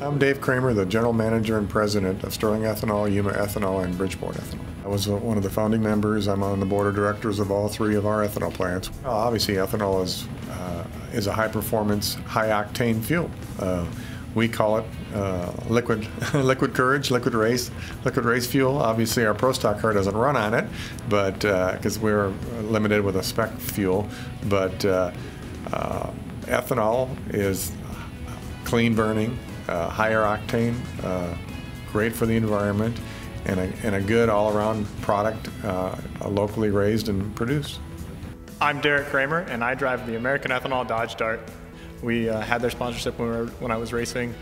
I'm Dave Kramer, the General Manager and President of Sterling Ethanol, Yuma Ethanol, and Bridgeport Ethanol. I was uh, one of the founding members. I'm on the board of directors of all three of our ethanol plants. Well, obviously, ethanol is, uh, is a high performance, high octane fuel. Uh, we call it uh, liquid, liquid courage, liquid race, liquid race fuel. Obviously, our Pro Stock car doesn't run on it, but because uh, we're limited with a spec fuel. But uh, ethanol is clean burning, uh, higher octane, uh, great for the environment, and a, and a good all-around product, uh, locally raised and produced. I'm Derek Kramer, and I drive the American Ethanol Dodge Dart. We uh, had their sponsorship when, we were, when I was racing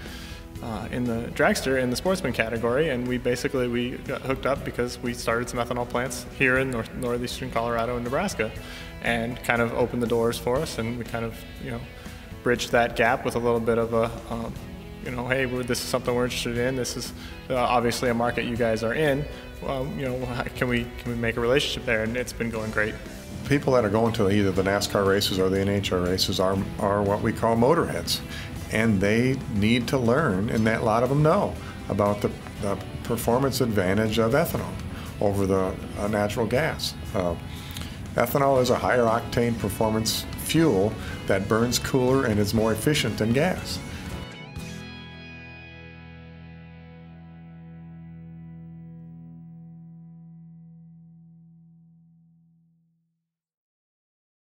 uh, in the dragster in the sportsman category, and we basically we got hooked up because we started some ethanol plants here in north, northeastern Colorado and Nebraska, and kind of opened the doors for us, and we kind of you know bridged that gap with a little bit of a um, you know, hey, this is something we're interested in. This is uh, obviously a market you guys are in. Well, you know, can we can we make a relationship there? And it's been going great. People that are going to either the NASCAR races or the NHRA races are are what we call motorheads, and they need to learn, and that a lot of them know about the, the performance advantage of ethanol over the uh, natural gas. Uh, ethanol is a higher octane performance fuel that burns cooler and is more efficient than gas.